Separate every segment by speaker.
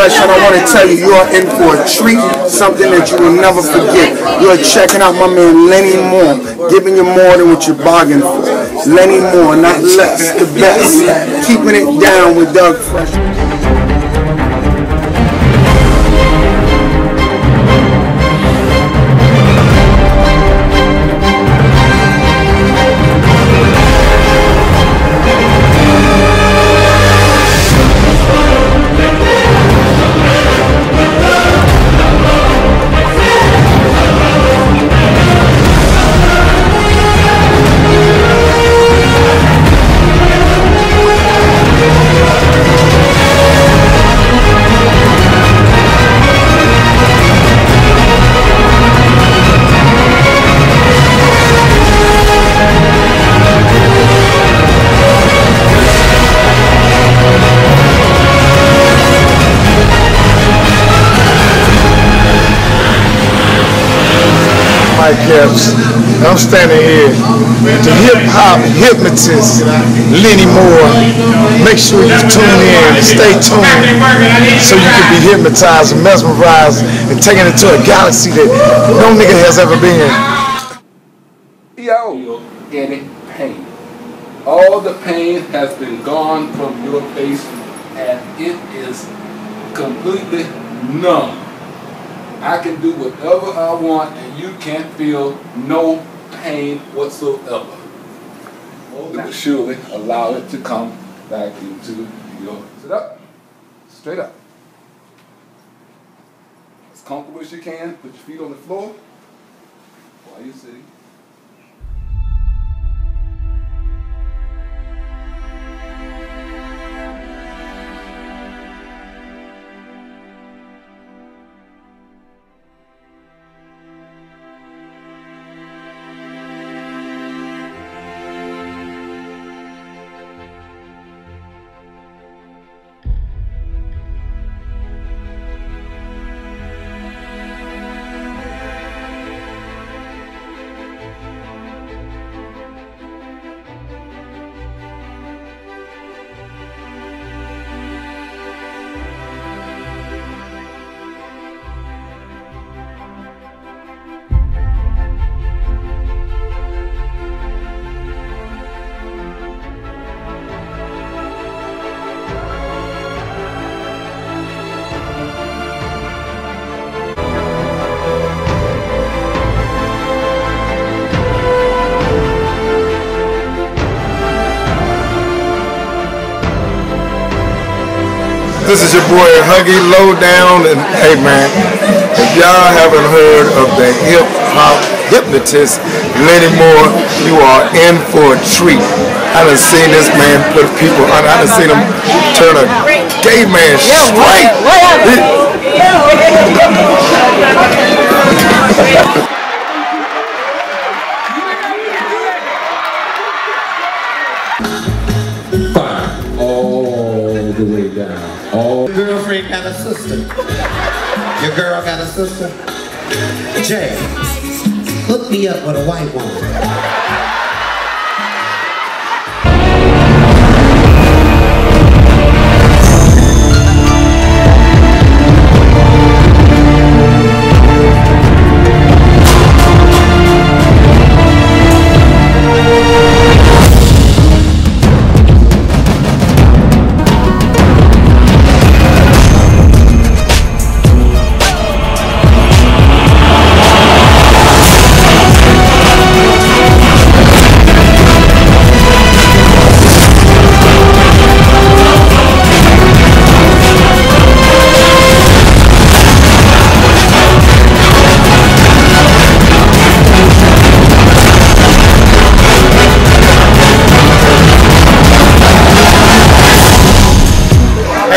Speaker 1: Fresh, and I want to tell you, you are in for a treat, something that you will never forget. You are checking out my man Lenny Moore, giving you more than what you bargained for. Lenny Moore, not less, the best. Keeping it down with Doug Fresh.
Speaker 2: I'm standing here to hip hop hypnotist Lenny Moore. Make sure you tune in, stay tuned, so you can be hypnotized and mesmerized and taken into a galaxy that no nigga has ever been.
Speaker 3: Yo, any pain. All the pain has been gone from your face and it is completely numb. I can do whatever I want and you can't feel no pain whatsoever. It will surely allow it to come back into your sit up. Straight up. As comfortable as you can. Put your feet on the floor while you're sitting.
Speaker 2: Is your boy Huggy Lowdown, and hey man, if y'all haven't heard of the hip hop hypnotist Lenny Moore, you are in for a treat. I done seen this man put people on. I done seen him turn a gay man straight.
Speaker 3: The way down. Uh, all
Speaker 4: Your girlfriend got a sister. Your girl got a sister. Jay, hook me up with a white woman.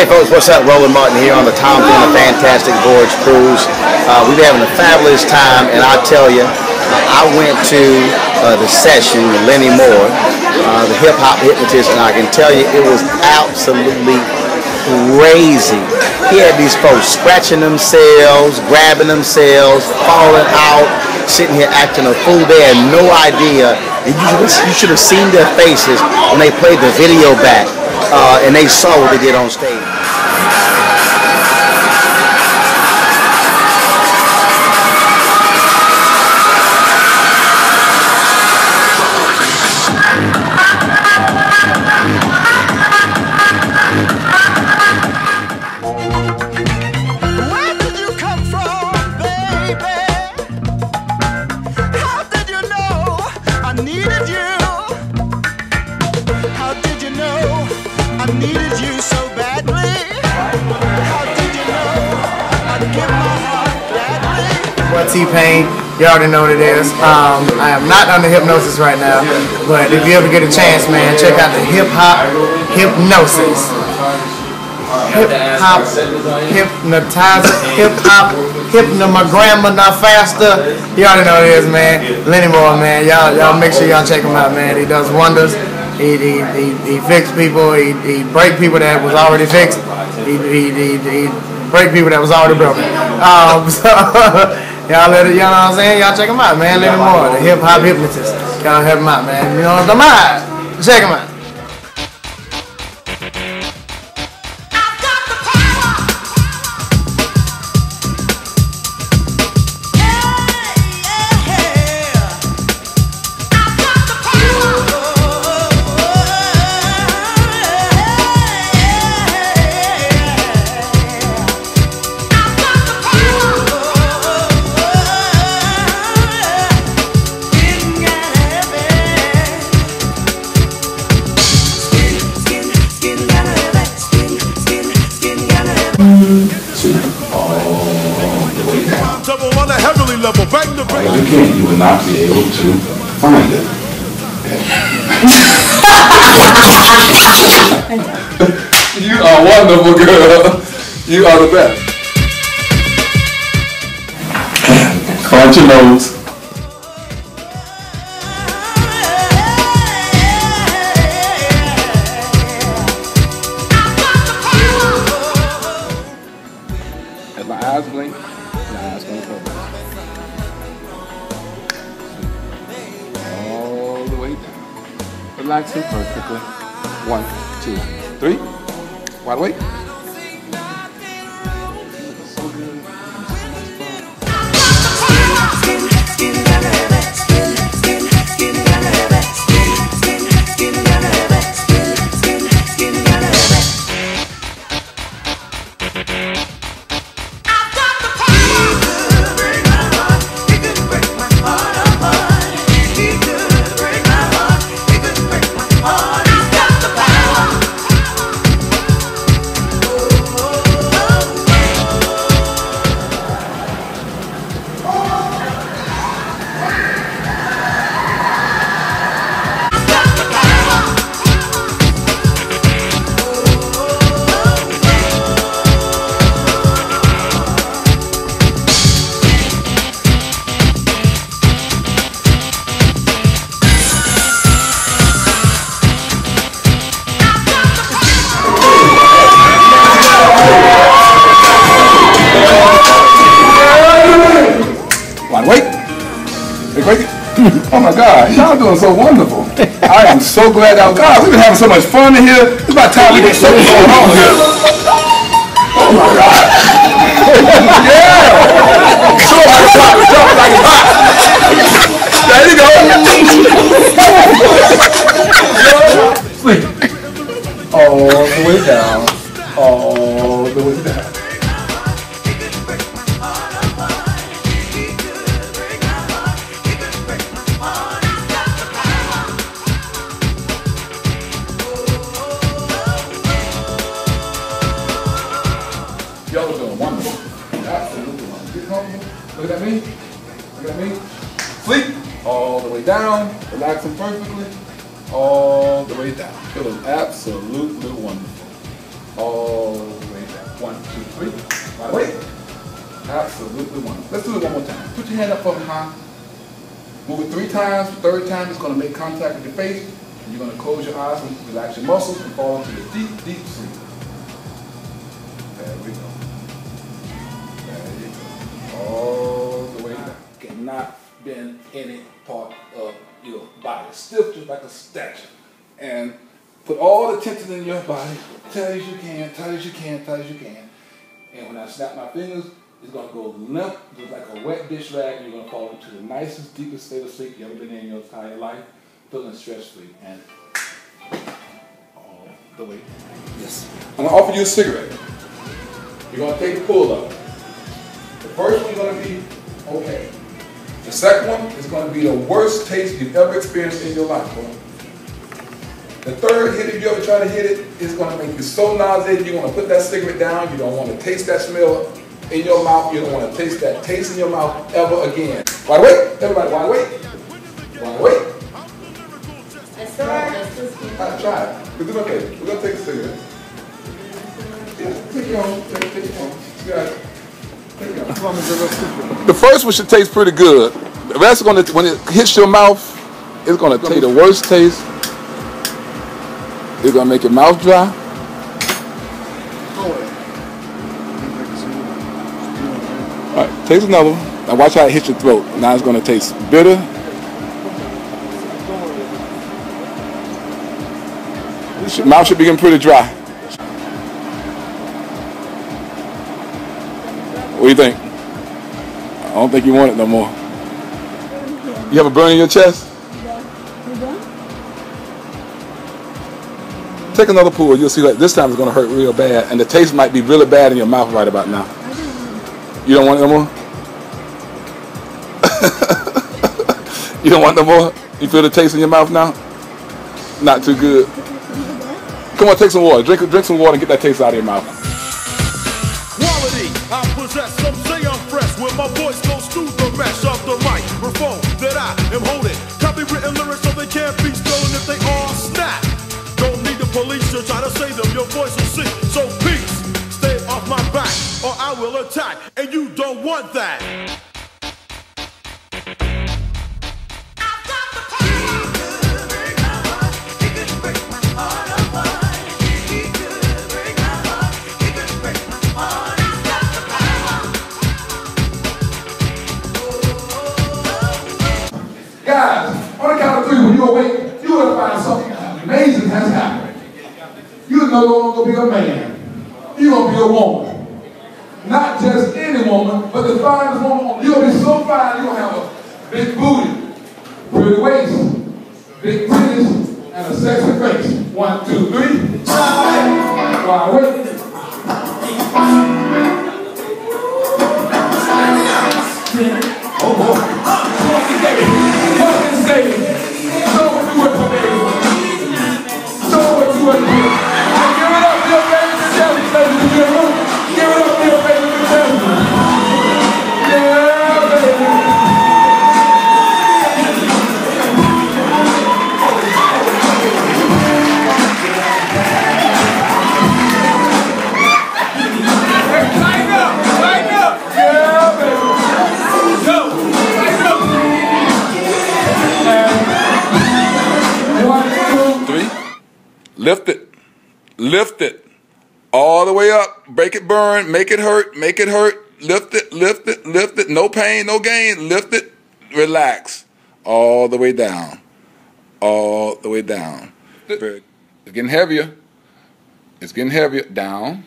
Speaker 5: Hey folks, what's up? Roland Martin here on the Tom Thing, the Fantastic Voyage Cruise. Uh, we've been having a fabulous time, and I tell you, I went to uh, the session with Lenny Moore, uh, the hip hop hypnotist, and I can tell you it was absolutely crazy. He had these folks scratching themselves, grabbing themselves, falling out, sitting here acting a fool. They had no idea. And you should have seen their faces when they played the video back uh, and they saw what they did on stage.
Speaker 6: T-Pain. You already know what it is. Um, I am not under hypnosis right now, but if you ever get a chance, man, check out the Hip Hop Hypnosis. Hip Hop Hypnotizer, Hip Hop Hypno, my grandma not faster. You already know what it is, man. Lenny Moore, man. Y'all, y'all make sure y'all check him out, man. He does wonders. He, he, he, he fix people. He, he break people that was already fixed. He, he, he, he break people that was already broken. Um, so y'all let it, you know what I'm saying? Y'all check him out, man. Lenny Moore, the hip hop hypnotist. Y'all help him out, man. You know what I'm talking about? Check him out.
Speaker 7: Double on a heavenly level, bang the
Speaker 3: Well, again, you will not be able to find it. you are wonderful, girl. You are the best. Crunch your nose. Eyes blink, my eyes gonna close. All the way down. Relaxing perfectly. One, two, three. Wide awake. Oh my God, y'all doing so wonderful. I am so glad y'all, God, we've been having so much fun in here. It's about time we get something going on here. Oh my God. yeah. Like hot. Show like it's hot. There you go. All the way down. All the way down. The way down. Relaxing perfectly. All the way down. Feeling absolutely wonderful. All the way down. One, two, three. Right, wait. Absolutely wonderful. Let's do it one more time. Put your hand up for me high. Move it three times. The third time, it's going to make contact with your face. And you're going to close your eyes and relax your muscles and fall into a deep, deep sleep. There we go. There you go. All the way down. Cannot bend any part your body. Stiff just like a statue. And put all the tension in your body. Tight as you can, tight as you can, tight as you can. And when I snap my fingers, it's gonna go limp, just like a wet dish rag, and you're gonna fall into the nicest, deepest state of sleep you ever been in your entire life, feeling stress-free and all the way. Yes. I'm gonna offer you a cigarette. You're gonna take a pull of it. The first one's gonna be okay. The second one is gonna be the worst taste you've ever experienced in your life, boy. The third hit, if you ever try to hit it, is gonna make you so nauseated, you wanna put that cigarette down, you don't wanna taste that smell in your mouth. You don't want to taste that taste in your mouth ever again. Wide awake, everybody, wide awake. Wide awake. Uh, try it. It's okay. We're gonna take a cigarette. Yeah, take it home. Take, take it home. You got it. The first one should taste pretty good. The rest gonna when it hits your mouth, it's gonna take the worst taste. It's gonna make your mouth dry. All right, taste another one. Now watch how it hits your throat. Now it's gonna taste bitter. Your mouth should be getting pretty dry. Do you think? I don't think you want it no more. You have a burn in your chest? Take another pull. You'll see that this time it's going to hurt real bad, and the taste might be really bad in your mouth right about now. You don't want it no more? you don't want no more? You feel the taste in your mouth now? Not too good. Come on, take some water. Drink, drink some water and get that taste out of your mouth.
Speaker 7: Possess. Some say I'm fresh when my voice goes through the mesh of the microphone that I am holding. Copywritten lyrics so they can't be stolen if they all snap. Don't need the police to try to save them. Your voice will see. So peace, stay off my back or I will attack, and you don't want that.
Speaker 3: Guys, on the count of three, when you awake, you're gonna find something amazing has happened. You'll no longer be a man. You're gonna be a woman. Not just any woman, but the finest woman. You're gonna be so fine, you're gonna have a big booty, pretty waist, big titties, and a sexy face. One, two, three. Why wait? Lift it. Lift it. All the way up. Break it burn. Make it hurt. Make it hurt. Lift it. Lift it. Lift it. No pain, no gain. Lift it. Relax. All the way down. All the way down. It's getting heavier. It's getting heavier. Down.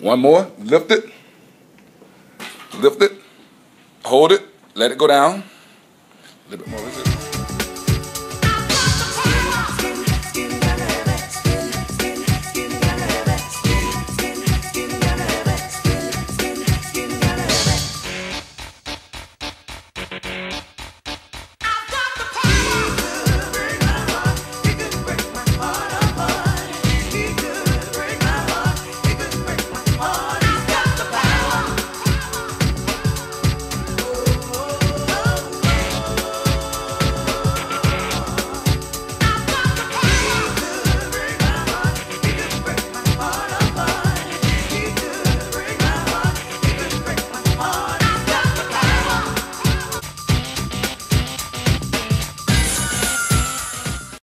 Speaker 3: One more. Lift it. Lift it. Hold it. Let it go down. A little bit more.